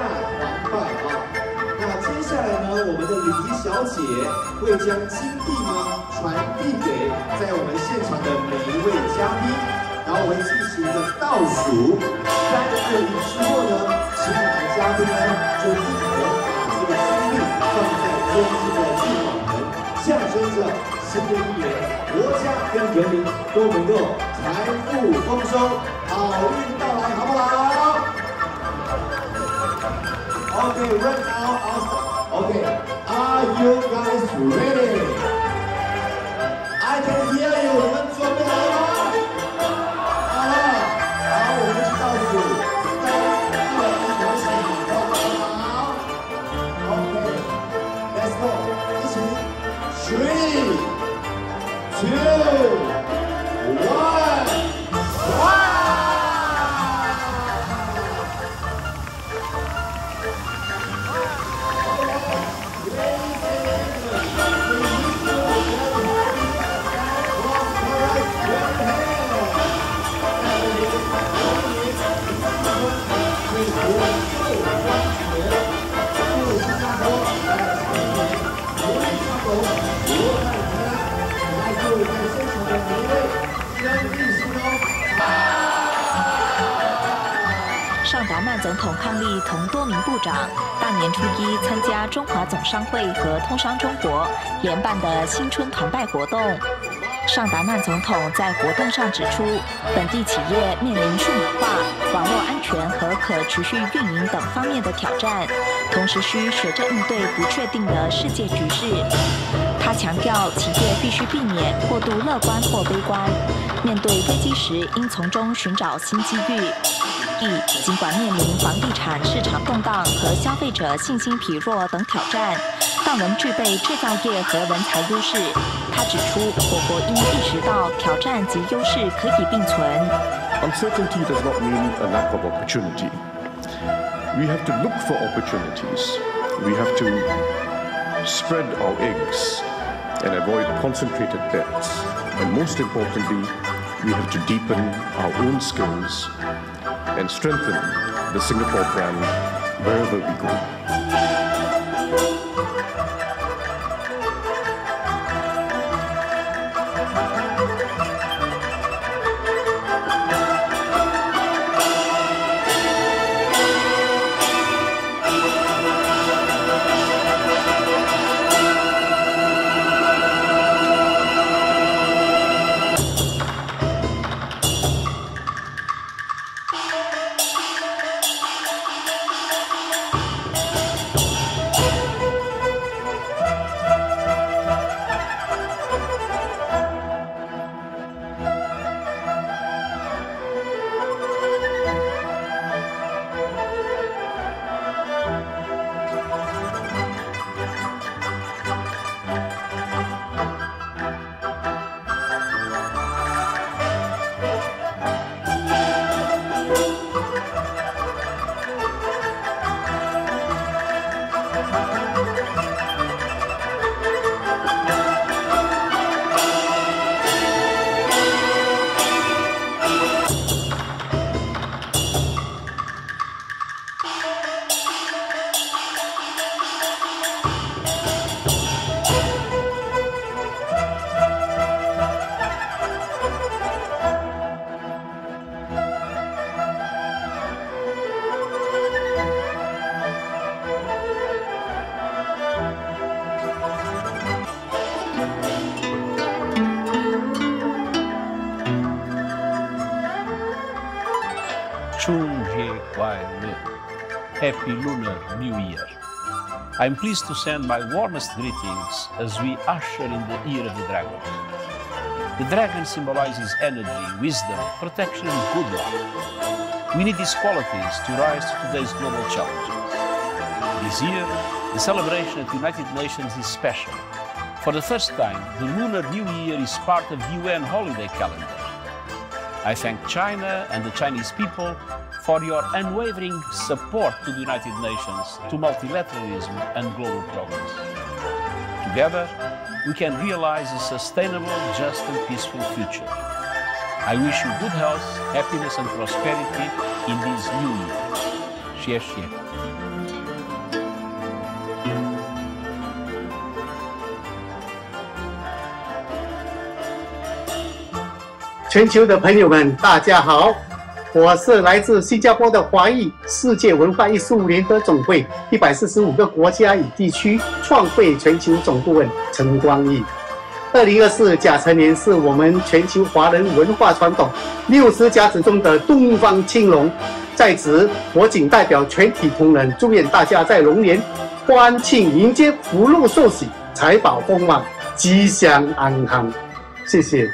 大黄拜啊！那接下来呢，我们的礼仪小姐会将金币呢传递给在我们现场的每一位嘉宾，然后我们进行一个倒数，三二一之后呢，请我们的嘉宾呢就一同把这个金币放在中间的聚宝盆，象征着新的一年国家跟人民都能够财富丰收，好运 Brasil! 尚达曼总统伉俪同多名部长大年初一参加中华总商会和通商中国联办的新春团拜活动。尚达曼总统在活动上指出，本地企业面临数码化、网络安全和可持续运营等方面的挑战，同时需学着应对不确定的世界局势。他强调，企业必须避免过度乐观或悲观，面对危机时应从中寻找新机遇。一，尽管面临房地产市场动荡和消费者信心疲弱等挑战，但仍具备制造业和人才优势。他指出，我国应意识到挑战及优势可以并存。 Uncertainty does not mean a lack of opportunity. We have to look for opportunities. We have to spread our eggs and avoid concentrated bets. And most importantly, we have to deepen our own skills and strengthen the Singapore brand wherever we go. Chung he kwai le. Happy Lunar New Year. I'm pleased to send my warmest greetings as we usher in the Year of the Dragon. The dragon symbolizes energy, wisdom, protection, and good luck. We need these qualities to rise to today's global challenges. This year, the celebration at the United Nations is special. For the first time, the Lunar New Year is part of the UN holiday calendar. I thank China and the Chinese people for your unwavering support to the United Nations, to multilateralism and global progress. Together, we can realize a sustainable, just, and peaceful future. I wish you good health, happiness, and prosperity in this new year. Xie xie. 全球的朋友们，大家好，我是来自新加坡的华裔世界文化艺术联合总会一百四十五个国家与地区创会全球总顾问陈光义。二零二四甲辰年是我们全球华人文化传统六十甲子中的东方青龙，在此我谨代表全体同仁，祝愿大家在龙年欢庆迎接福禄寿喜、财宝丰旺、吉祥安康。谢谢。